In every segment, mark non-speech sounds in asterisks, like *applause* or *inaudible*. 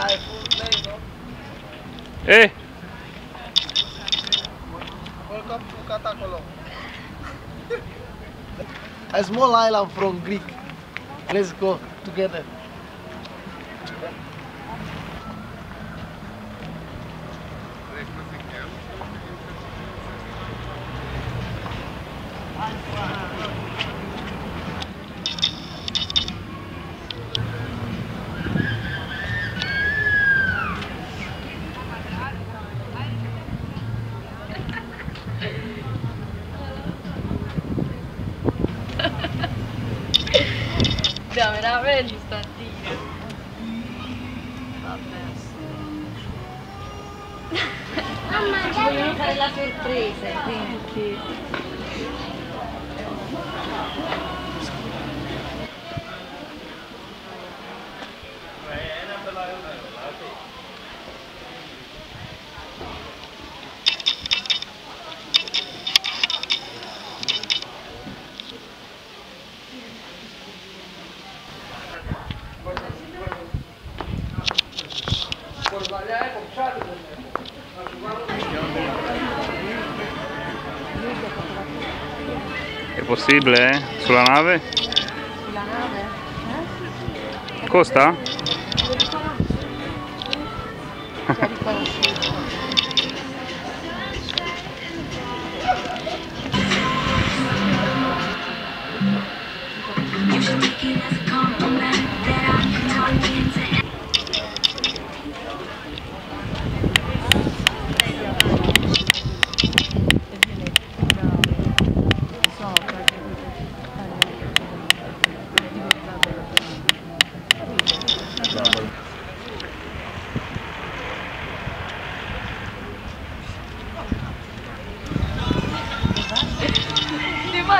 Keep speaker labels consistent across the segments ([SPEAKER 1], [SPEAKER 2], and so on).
[SPEAKER 1] Hey.
[SPEAKER 2] Eh.
[SPEAKER 1] Welcome to Katakolo. A small island from Greek. Let's go together.
[SPEAKER 3] Raga, veramente stantino. Vabbè. Mamma, ci vogliono fare la sorpresa, eh, quindi.
[SPEAKER 2] È possibile? Eh? Sulla nave?
[SPEAKER 3] Sulla nave? Eh?
[SPEAKER 2] Costa?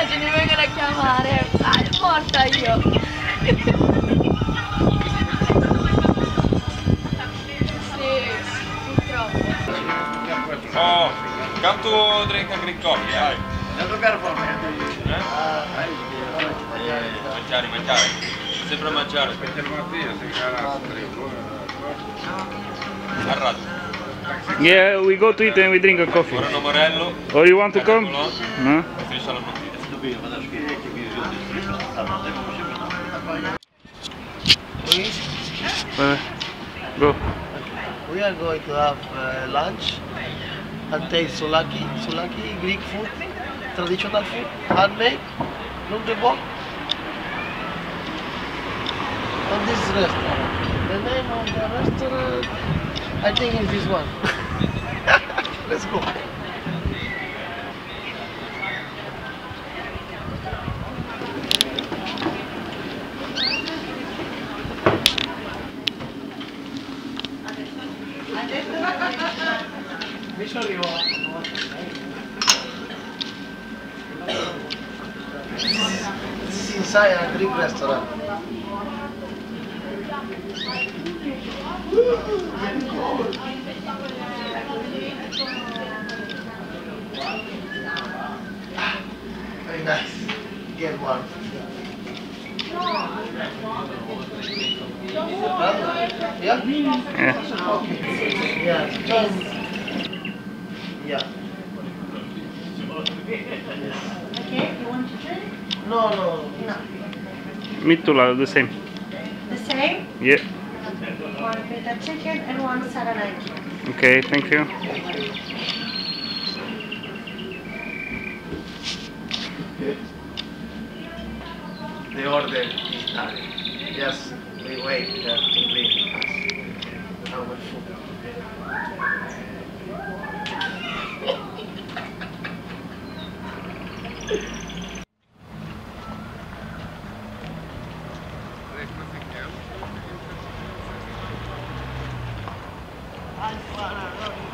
[SPEAKER 3] oggi mi vengono a chiamare. Dai, morta io.
[SPEAKER 4] Oh, canto drink a green coffee, dai Non toccare forma. Mangiare, mangiare. sempre mangiare. Perché mattina si cala
[SPEAKER 2] Yeah, we go to eat and we drink a coffee.
[SPEAKER 4] Moreno Morello.
[SPEAKER 2] Oh, you want to come? No? Uh, go.
[SPEAKER 1] We are going to have uh, lunch and taste sulaki, sulaki, Greek food, traditional food, handmade, from the box. And this restaurant. The name of the restaurant, I think is this one. *laughs* Let's go. Adesso arrivo Si sa è Greek restaurant. Ah, very nice. Get one. Yeah.
[SPEAKER 2] Yeah.
[SPEAKER 1] Yeah.
[SPEAKER 5] Okay, you want to drink?
[SPEAKER 1] No, no.
[SPEAKER 5] No.
[SPEAKER 2] Me too, the same.
[SPEAKER 5] The same?
[SPEAKER 2] Yeah.
[SPEAKER 5] One pita chicken and one saganaki.
[SPEAKER 2] Okay, thank you.
[SPEAKER 1] The order is done. Yes we wait uh, leave. us. Our I want